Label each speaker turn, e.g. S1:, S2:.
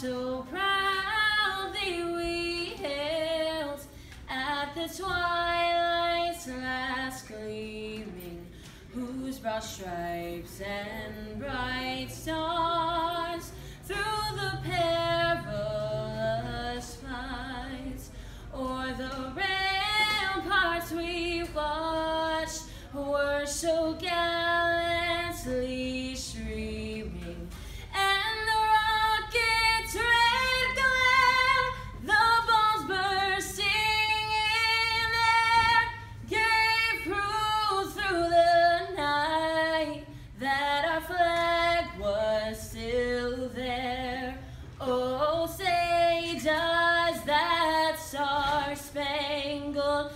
S1: so proudly we hailed at the twilight's last gleaming, whose broad stripes and bright stars through the perilous fights o'er the ramparts we watched were so gallant. 听歌